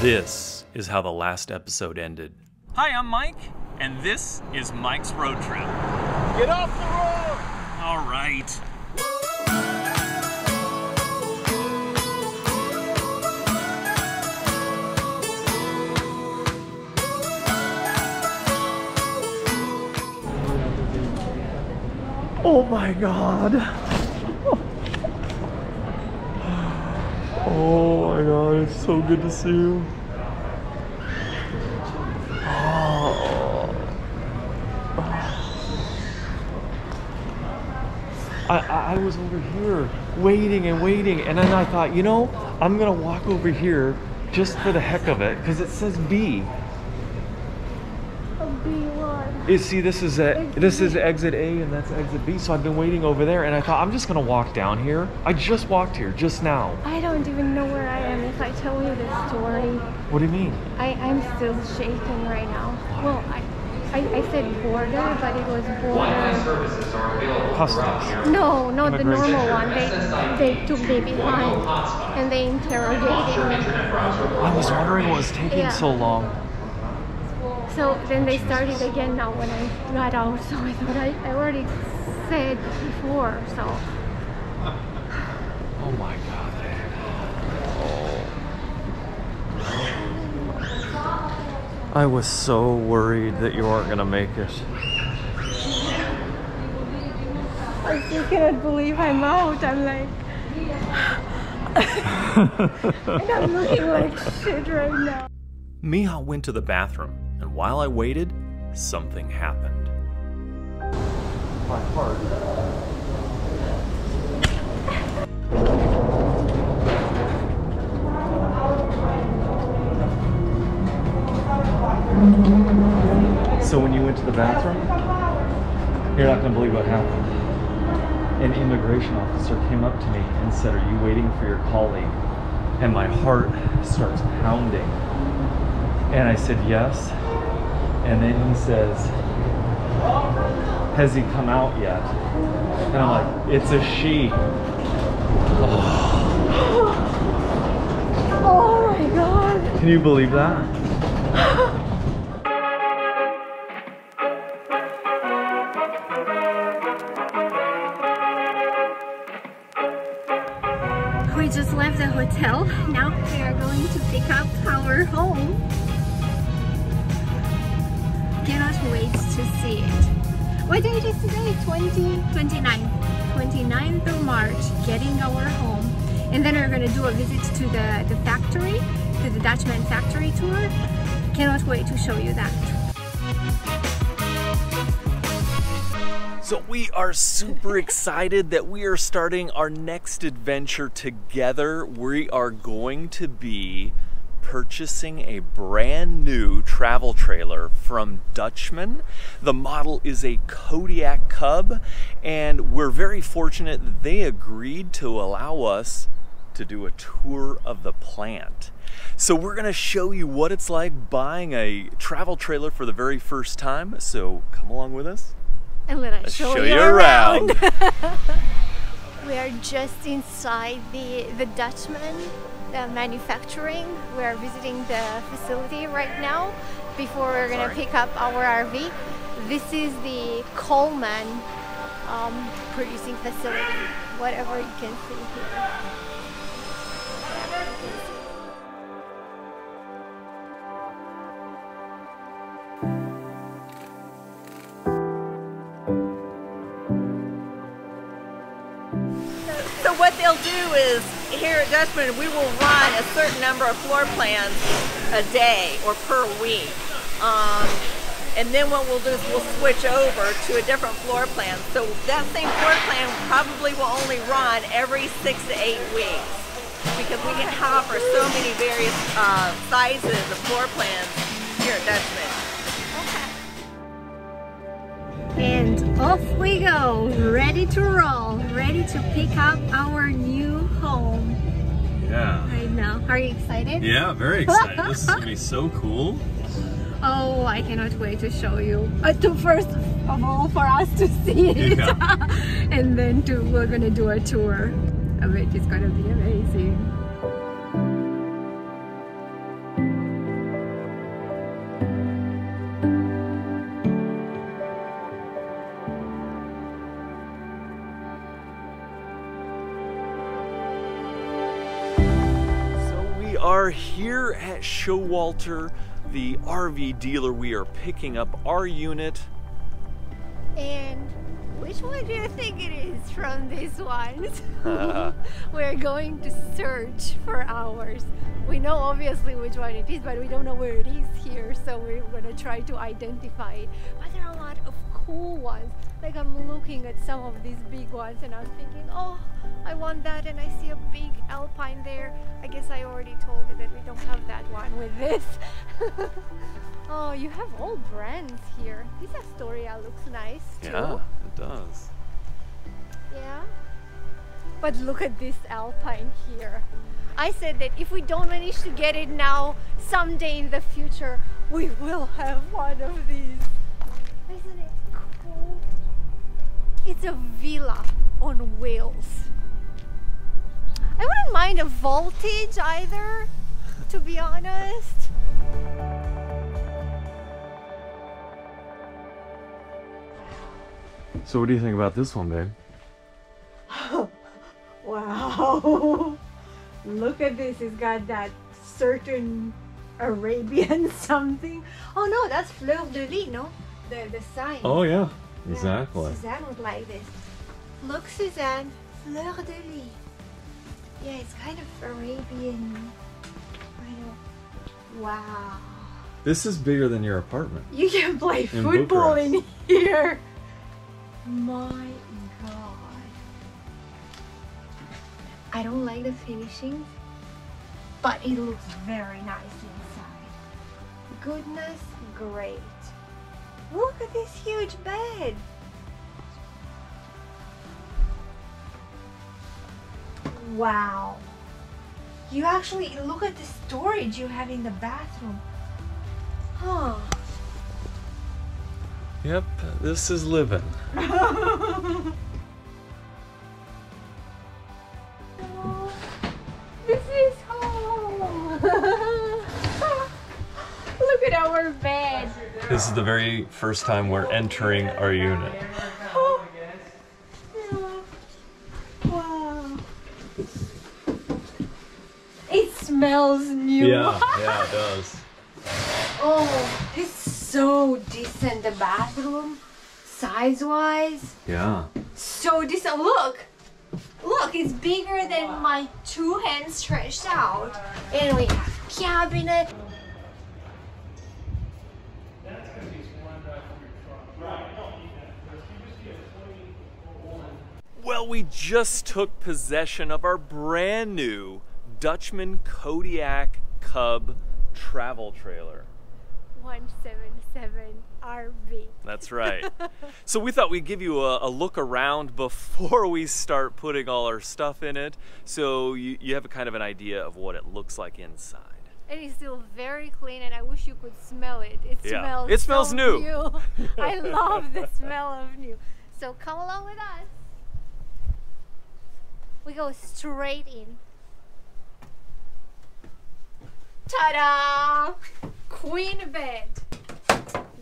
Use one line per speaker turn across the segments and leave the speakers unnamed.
This is how the last episode ended. Hi, I'm Mike, and this is Mike's Road Trip.
Get off the road!
All right.
Oh my god. Oh my god, it's so good to see you. Oh. I, I, I was over here waiting and waiting, and then I thought, you know, I'm gonna walk over here just for the heck of it, because it says B. You see, this is a, this is exit A and that's exit B. So I've been waiting over there, and I thought I'm just gonna walk down here. I just walked here just now.
I don't even know where I am if I tell you this story.
What do you mean?
I, I'm still shaking right now. Well, I, I, I said border, but it was border.
Customs.
No, not the normal one. They, they took me behind and they interrogated me.
I was wondering what was taking
Yeah.
so long.
So then they oh, started again now when I got out. So I thought I, I already said before. So
Oh my god. Oh. I was so worried that you weren't gonna make it.
I still cannot believe I'm out. I'm like. and I'm looking like shit right now.
Miha went to the bathroom, and while I waited, something happened.
My heart. So when you went to the bathroom, you're not gonna believe what happened. An immigration officer came up to me and said, Are you waiting for your colleague? And my heart starts pounding. And I said, Yes. And then he says, has he come out yet? And I'm like, it's a she.
Oh. oh my god.
Can you believe that?
We just left the hotel. Now we are going to pick up our home. To see it. What date is today? 20, 29th. 29th of March, getting our home. And then we're gonna do a visit to the, the factory, to the Dutchmen factory tour. Cannot wait to show you that.
So, we are super excited that we are starting our next adventure together. We are going to be purchasing a brand new travel trailer from Dutchmen. The model is a Kodiak Cub, and we're very fortunate that they agreed to allow us to do a tour of the plant. So, we're going to show you what it's like buying a travel trailer for the very first time. So, come along with us.
And let us show,
show
you
you
around.
around.
we are just inside the the Dutchmen the manufacturing. We are visiting the facility right now before we're gonna pick up our RV. This is the Coleman um, producing facility. Whatever you can see here.
They'll do is here at Dutchmen, we will run a certain number of floor plans a day or per week. Um, and then what we'll do is we'll switch over to a different floor plan. So that same floor plan probably will only run every six to eight weeks because we can offer so many various uh, sizes of floor plans here at Dutchmen.
And off we go, ready to roll, ready to pick up our new home
Yeah.
right now. Are you excited?
Yeah, very excited. this is gonna be so cool.
Oh, I cannot wait to show you. Uh, to first of all, for us to see it,
Yeah.
and then to we're gonna do a tour of it. It's gonna be amazing.
Here at Showalter, the RV dealer. We are picking up our unit.
And which one do you think it is from these ones? We're going to search for ours. We know obviously which one it is, but we don't know where it is here, so we're gonna try to identify it. But there are a lot of cool ones. Like I'm looking at some of these big ones and I'm thinking, oh, I want that and I see a big alpine there. I guess I already told you that we don't have that one with this. oh, you have all brands here. This Astoria looks nice too.
Yeah, it does.
Yeah. But look at this alpine here. I said that if we don't manage to get it now, someday in the future, we will have one of these. Isn't it? It's a villa on wheels. I wouldn't mind a voltage either, to be honest.
So, what do you think about this one, babe?
Wow. Look at this. It's got that certain Arabian something. Oh no, that's fleur de lis, no? The the sign.
Oh yeah,
Yeah,
exactly.
Suzanne would like this. Look, Suzanne, fleur de lis. Yeah, it's kind of Arabian. Wow.
This is bigger than your apartment.
You can play
In
football
Bucharest.
in here. My god. I don't like the finishing, but it looks very nice inside. Goodness great. Look at this huge bed. Wow. You actually look at the storage you have in the bathroom. Huh.
Yep, this is living.
This is home. Look at our bed.
This is the very first time we're entering our unit.
Wow. It smells new.
yeah, it does.
Oh, it's so decent. The bathroom, size wise,
Yeah.
so decent. Look, look, it's bigger than my two hands stretched out. And we have cabinet.
Well, we just took possession of our brand new Dutchmen Kodiak Cub travel trailer.
177 RB.
That's right. so we thought we'd give you a, a look around before we start putting all our stuff in it, so you, you have a kind of an idea of what it looks like inside.
And it's still very clean, and I wish you could smell it. It
Yeah,
smells.
it smells
so
new.
I love the smell of new. So come along with us. We go straight in. Ta-da! Queen bed.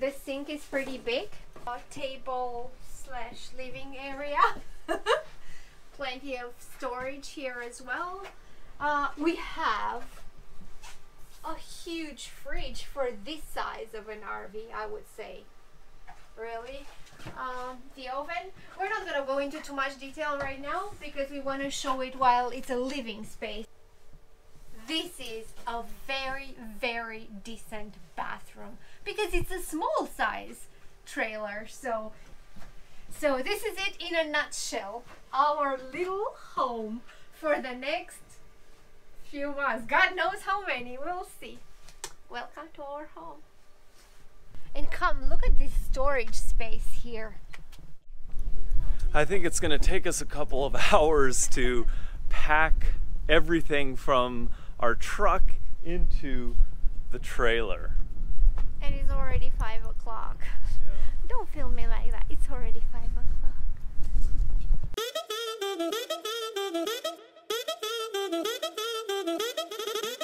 The sink is pretty big. A table slash living area. Plenty of storage here as well. Uh, we have a huge fridge for this size of an RV, I would say. Really? Um, the oven. We're not gonna go into too much detail right now because we want to show it while it's a living space. This is a very, very decent bathroom because it's a small size trailer. So, so this is it in a nutshell. Our little home for the next few months. God knows how many. We'll see. Welcome to our home. And come, look at this storage space here.
I think it's gonna take us a couple of hours to pack everything from our truck into the trailer.
And it's already five o'clock. Yeah. Don't film me like that. It's already five o'clock.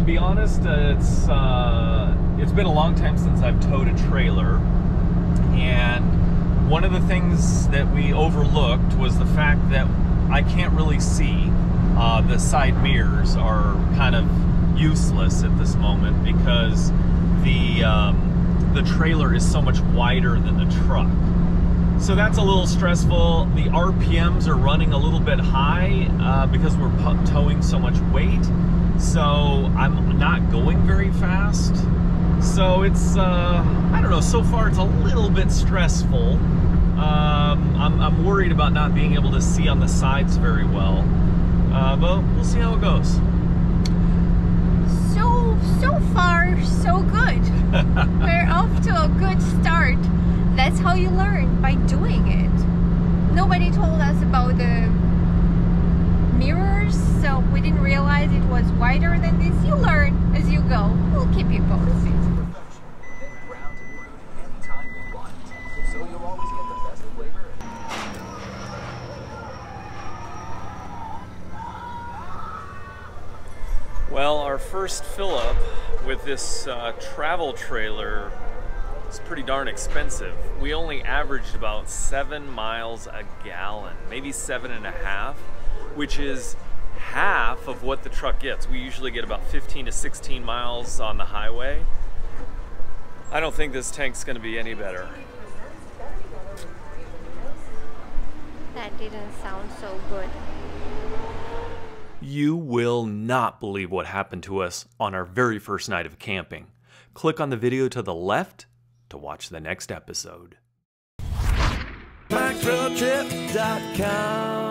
to be honest, uh, it's uh, it's been a long time since I've towed a trailer, and one of the things that we overlooked was the fact that I can't really see. Uh, the side mirrors are kind of useless at this moment because the um, the trailer is so much wider than the truck. So that's a little stressful. The RPMs are running a little bit high uh, because we're towing so much weight. So I'm not going very fast. So it's, uh, I don't know, so far it's a little bit stressful. Um, I'm, I'm, worried about not being able to see on the sides very well. Uh, but we'll see how it goes.
So, so far, so good. We're off to a good start that's how you learn by doing it. Nobody told us about the mirrors, so we didn't realize it was wider than this. You learn as you go. We'll keep you posted.
Well, our first fill up with this uh, travel trailer it's pretty darn expensive. We only averaged about seven miles a gallon, maybe seven and a half, which is half of what the truck gets. We usually get about 15 to 16 miles on the highway. I don't think this tank's gonna be any better.
That didn't sound so good.
You will not believe what happened to us on our very first night of camping. Click on the video to the left to watch the next episode. MikesRoadTrip.com